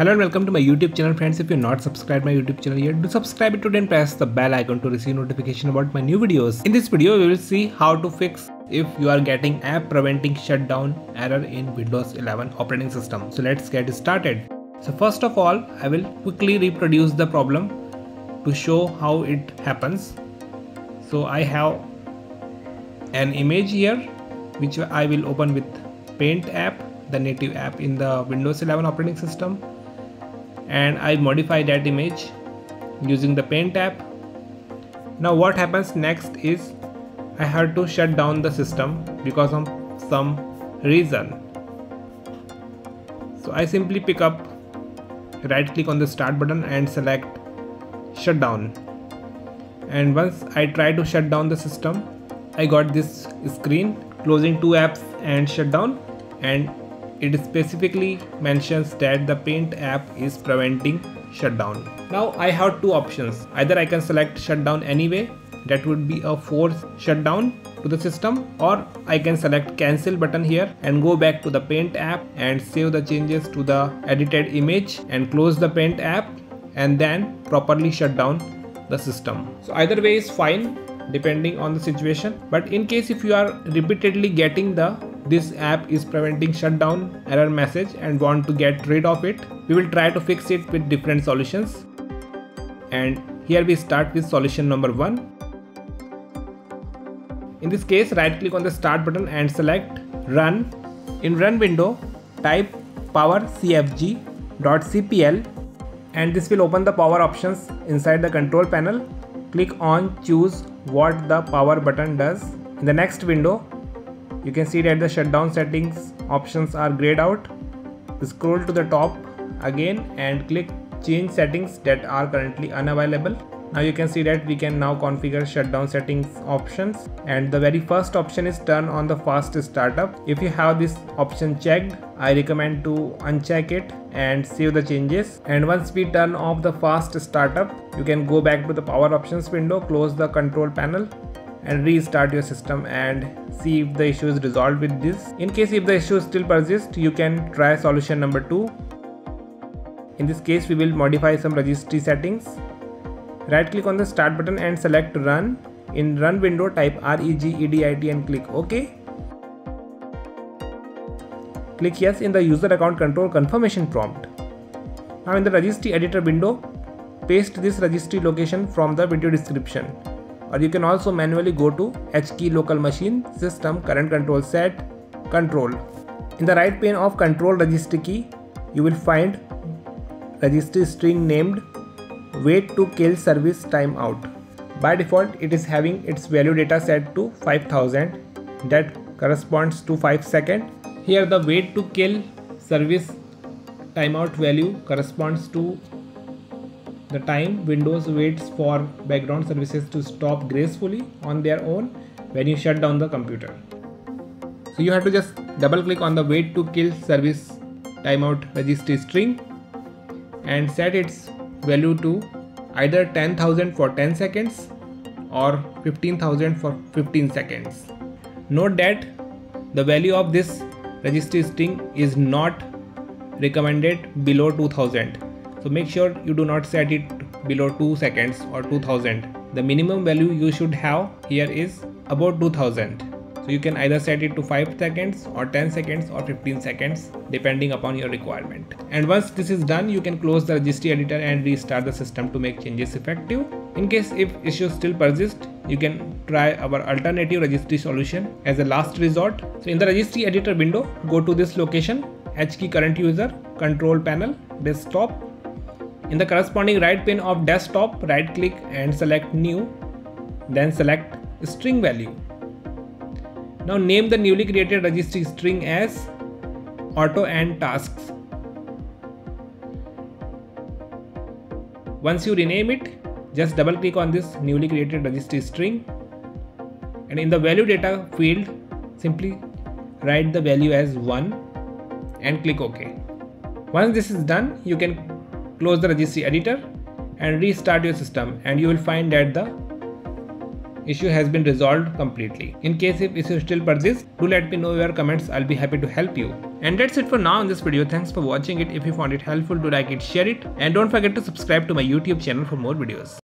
Hello and welcome to my YouTube channel friends. If you're not subscribed my YouTube channel yet, do subscribe it today and press the bell icon to receive notification about my new videos. In this video, we will see how to fix if you are getting app preventing shutdown error in Windows 11 operating system. So let's get started. So first of all, I will quickly reproduce the problem to show how it happens. So I have an image here which I will open with Paint app, the native app in the Windows 11 operating system and I modify that image using the paint app. Now what happens next is I have to shut down the system because of some reason. So I simply pick up right click on the start button and select shutdown and once I try to shut down the system I got this screen closing two apps and shutdown and it specifically mentions that the paint app is preventing shutdown. Now I have two options. Either I can select shutdown anyway, that would be a forced shutdown to the system or I can select cancel button here and go back to the paint app and save the changes to the edited image and close the paint app and then properly shut down the system. So either way is fine depending on the situation but in case if you are repeatedly getting the this app is preventing shutdown error message and want to get rid of it. We will try to fix it with different solutions. And here we start with solution number one. In this case right click on the start button and select run. In run window type powercfg.cpl and this will open the power options inside the control panel. Click on choose what the power button does. In the next window you can see that the shutdown settings options are grayed out. Scroll to the top again and click change settings that are currently unavailable. Now you can see that we can now configure shutdown settings options. And the very first option is turn on the fast startup. If you have this option checked i recommend to uncheck it and save the changes. And once we turn off the fast startup you can go back to the power options window close the control panel and restart your system and see if the issue is resolved with this. In case if the issue still persists, you can try solution number 2. In this case, we will modify some registry settings. Right click on the start button and select run. In run window type regedit and click OK. Click yes in the user account control confirmation prompt. Now in the registry editor window, paste this registry location from the video description or you can also manually go to H key local machine system current control set control. In the right pane of control registry key, you will find registry string named wait to kill service timeout. By default, it is having its value data set to 5000 that corresponds to 5 seconds. Here the wait to kill service timeout value corresponds to the time Windows waits for background services to stop gracefully on their own when you shut down the computer. So you have to just double click on the wait to kill service timeout registry string and set its value to either 10,000 for 10 seconds or 15,000 for 15 seconds. Note that the value of this registry string is not recommended below 2000 so make sure you do not set it below 2 seconds or 2000. The minimum value you should have here is about 2000. So you can either set it to 5 seconds or 10 seconds or 15 seconds depending upon your requirement. And once this is done, you can close the registry editor and restart the system to make changes effective. In case if issues still persist, you can try our alternative registry solution as a last resort. So in the registry editor window, go to this location, H key current user, control panel, desktop in the corresponding right pane of desktop, right click and select new, then select string value. Now name the newly created registry string as auto end tasks. Once you rename it, just double click on this newly created registry string and in the value data field simply write the value as 1 and click OK. Once this is done, you can close the registry editor and restart your system and you will find that the issue has been resolved completely. In case if issue still persists, do let me know your comments. I'll be happy to help you. And that's it for now in this video. Thanks for watching it. If you found it helpful, do like it, share it, and don't forget to subscribe to my YouTube channel for more videos.